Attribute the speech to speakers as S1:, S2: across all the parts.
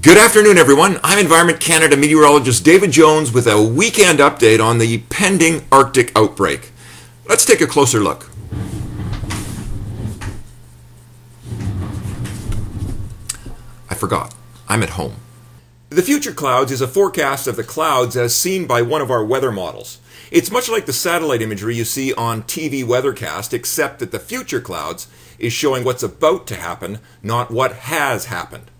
S1: Good afternoon, everyone. I'm Environment Canada meteorologist David Jones with a weekend update on the pending Arctic outbreak. Let's take a closer look. I forgot. I'm at home. The future clouds is a forecast of the clouds as seen by one of our weather models. It's much like the satellite imagery you see on TV weathercast, except that the future clouds is showing what's about to happen, not what has happened.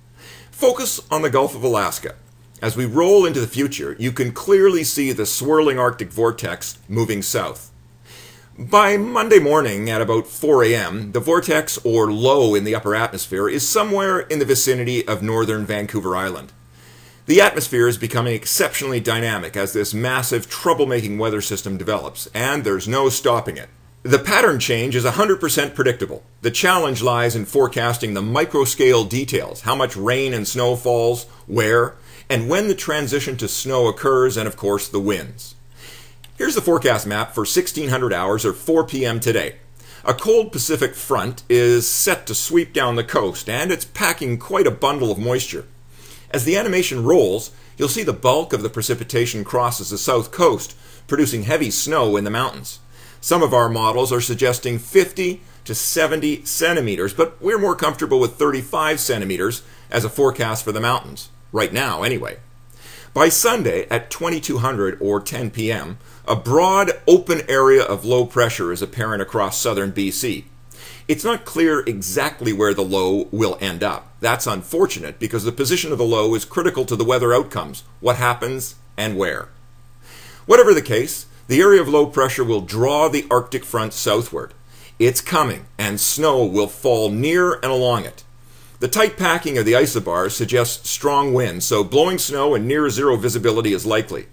S1: Focus on the Gulf of Alaska. As we roll into the future, you can clearly see the swirling Arctic vortex moving south. By Monday morning at about 4 a.m., the vortex, or low in the upper atmosphere, is somewhere in the vicinity of northern Vancouver Island. The atmosphere is becoming exceptionally dynamic as this massive, troublemaking weather system develops, and there's no stopping it. The pattern change is 100% predictable. The challenge lies in forecasting the microscale details, how much rain and snow falls, where, and when the transition to snow occurs, and of course the winds. Here's the forecast map for 1600 hours or 4 p.m. today. A cold Pacific front is set to sweep down the coast, and it's packing quite a bundle of moisture. As the animation rolls, you'll see the bulk of the precipitation crosses the south coast, producing heavy snow in the mountains. Some of our models are suggesting 50 to 70 centimeters, but we're more comfortable with 35 centimeters as a forecast for the mountains, right now anyway. By Sunday at 2200 or 10 p.m., a broad open area of low pressure is apparent across southern BC. It's not clear exactly where the low will end up. That's unfortunate because the position of the low is critical to the weather outcomes, what happens and where. Whatever the case, the area of low pressure will draw the Arctic front southward. It's coming, and snow will fall near and along it. The tight packing of the isobars suggests strong winds, so blowing snow and near zero visibility is likely.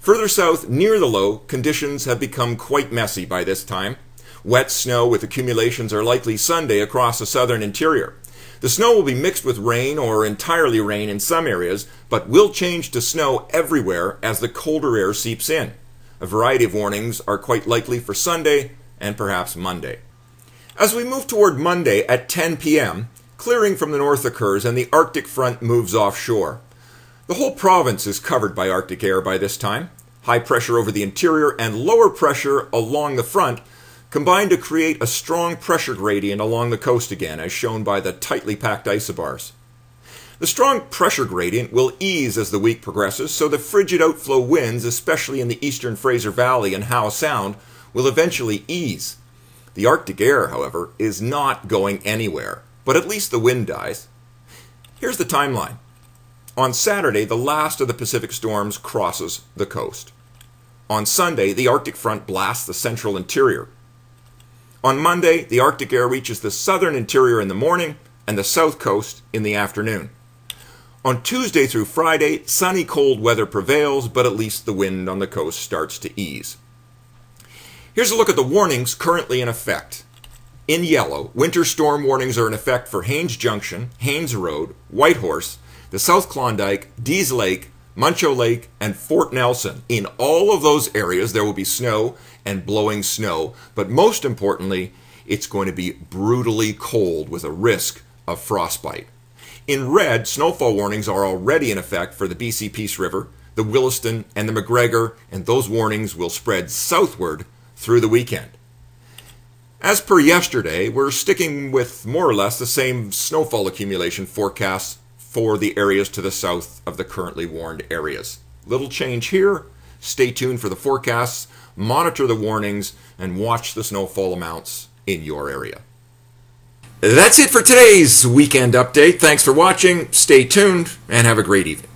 S1: Further south, near the low, conditions have become quite messy by this time. Wet snow with accumulations are likely Sunday across the southern interior. The snow will be mixed with rain or entirely rain in some areas, but will change to snow everywhere as the colder air seeps in. A variety of warnings are quite likely for Sunday and perhaps Monday. As we move toward Monday at 10 p.m., clearing from the north occurs and the Arctic front moves offshore. The whole province is covered by Arctic air by this time. High pressure over the interior and lower pressure along the front combine to create a strong pressure gradient along the coast again, as shown by the tightly packed isobars. The strong pressure gradient will ease as the week progresses, so the frigid outflow winds, especially in the eastern Fraser Valley and Howe Sound, will eventually ease. The Arctic air, however, is not going anywhere, but at least the wind dies. Here's the timeline. On Saturday, the last of the Pacific storms crosses the coast. On Sunday, the Arctic front blasts the central interior. On Monday, the Arctic air reaches the southern interior in the morning and the south coast in the afternoon. On Tuesday through Friday, sunny cold weather prevails, but at least the wind on the coast starts to ease. Here's a look at the warnings currently in effect. In yellow, winter storm warnings are in effect for Haines Junction, Haines Road, Whitehorse, the South Klondike, Dease Lake, Muncho Lake, and Fort Nelson. In all of those areas, there will be snow and blowing snow, but most importantly, it's going to be brutally cold with a risk of frostbite. In red, snowfall warnings are already in effect for the BC Peace River, the Williston, and the McGregor, and those warnings will spread southward through the weekend. As per yesterday, we're sticking with more or less the same snowfall accumulation forecasts for the areas to the south of the currently warned areas. Little change here. Stay tuned for the forecasts, monitor the warnings, and watch the snowfall amounts in your area. That's it for today's weekend update. Thanks for watching, stay tuned, and have a great evening.